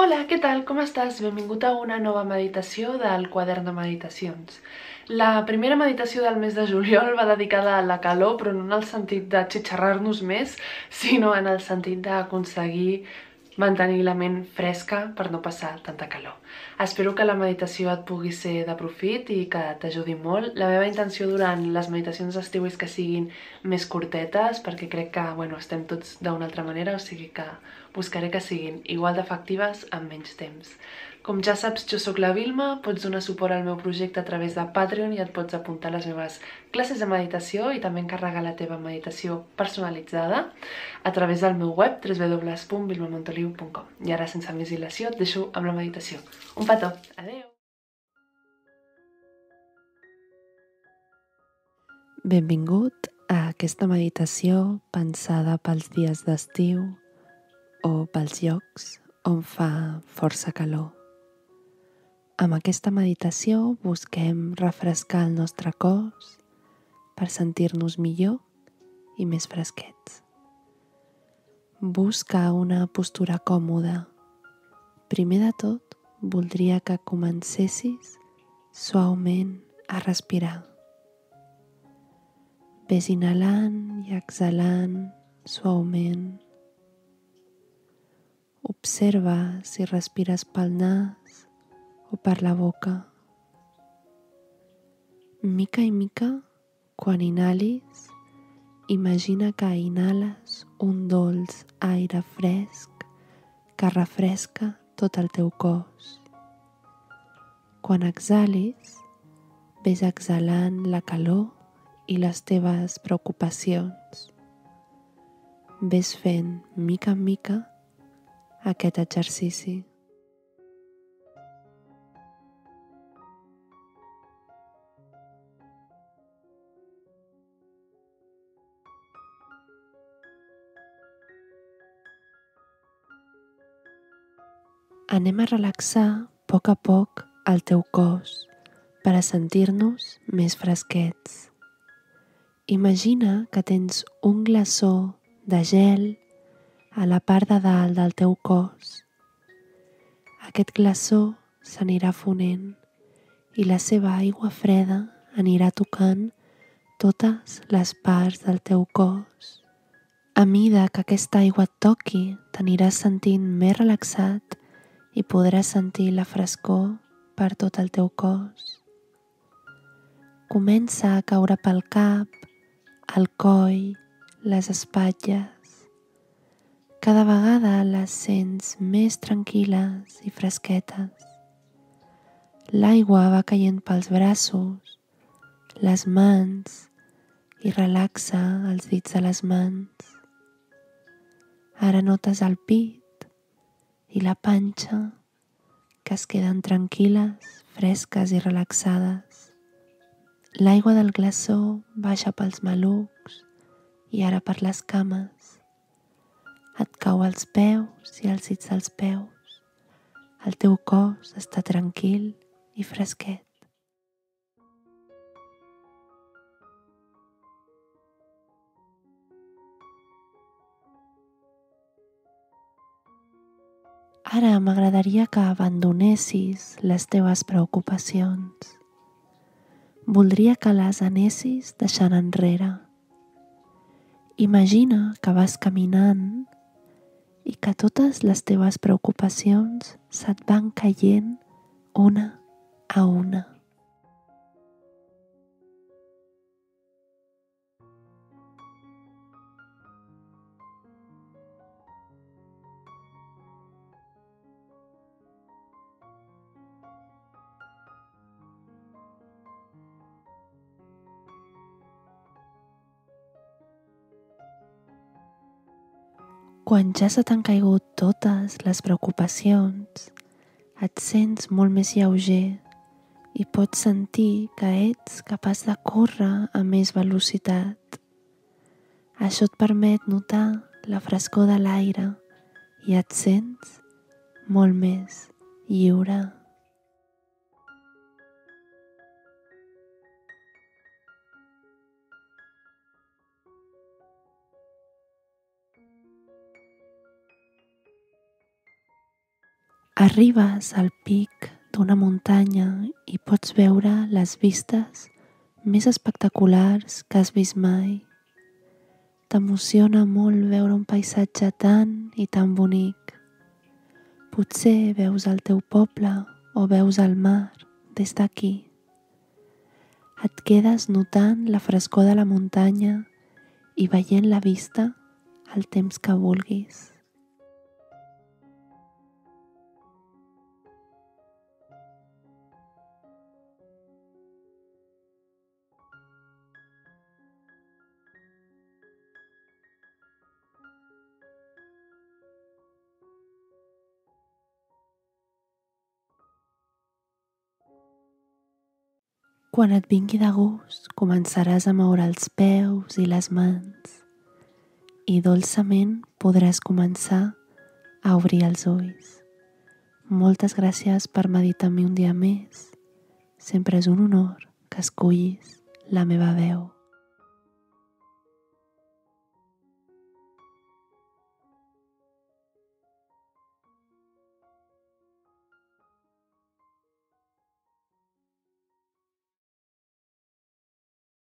Hola, què tal? Com estàs? Benvingut a una nova meditació del quadern de meditacions. La primera meditació del mes de juliol va dedicada a la calor, però no en el sentit de xitxarrar-nos més, sinó en el sentit d'aconseguir mantenir la ment fresca per no passar tanta calor. Espero que la meditació et pugui ser de profit i que t'ajudi molt. La meva intenció durant les meditacions d'estiu és que siguin més curtetes, perquè crec que bueno, estem tots d'una altra manera, o sigui que buscaré que siguin igual d'efectives en menys temps. Com ja saps, jo sóc la Vilma, pots donar suport al meu projecte a través de Patreon i et pots apuntar a les meves classes de meditació i també encarregar la teva meditació personalitzada a través del meu web www.vilmamontoliu.com I ara, sense més dilació, et deixo amb la meditació. Un petó! Adeu! Benvingut a aquesta meditació pensada pels dies d'estiu o pels llocs on fa força calor. Amb aquesta meditació busquem refrescar el nostre cos per sentir-nos millor i més fresquets. Busca una postura còmoda. Primer de tot, voldria que comencessis suaument a respirar. Ves inhalant i exhalant suaument. Observa si respires pel nas o per la boca. Mica i mica, quan inhalis, imagina que inhales un dolç aire fresc que refresca tot el teu cos. Quan exhalis, ves exhalant la calor i les teves preocupacions. Ves fent mica en mica aquest exercici. Anem a relaxar a poc a poc el teu cos per a sentir-nos més fresquets. Imagina que tens un glaçó de gel a la part de dalt del teu cos. Aquest glaçó s'anirà fonent i la seva aigua freda anirà tocant totes les parts del teu cos. A mida que aquesta aigua et toqui, t'aniràs sentint més relaxat i podràs sentir la frescor per tot el teu cos. Comença a caure pel cap, el coll, les espatlles. Cada vegada les sents més tranquil·les i fresquetes. L'aigua va caient pels braços, les mans i relaxa els dits de les mans. Ara notes el pit i la panxa que es queden tranquil·les, fresques i relaxades. L'aigua del glaçó baixa pels malucs i ara per les cames. Et cau als peus i als dits dels peus. El teu cos està tranquil i fresquet. Ara m'agradaria que abandonessis les teves preocupacions. Voldria que les anessis deixant enrere. Imagina que vas caminant i que totes les teves preocupacions se't van caient una a una. Quan ja se t'han caigut totes les preocupacions, et sents molt més lleuger i pots sentir que ets capaç de córrer a més velocitat. Això et permet notar la frescor de l'aire i et sents molt més lliure. Arribes al pic d'una muntanya i pots veure les vistes més espectaculars que has vist mai. T'emociona molt veure un paisatge tan i tan bonic. Potser veus el teu poble o veus el mar des d'aquí. Et quedes notant la frescor de la muntanya i veient la vista el temps que vulguis. Quan et vingui de gust, començaràs a moure els peus i les mans i dolçament podràs començar a obrir els ulls. Moltes gràcies per meditar amb mi un dia més. Sempre és un honor que escullis la meva veu.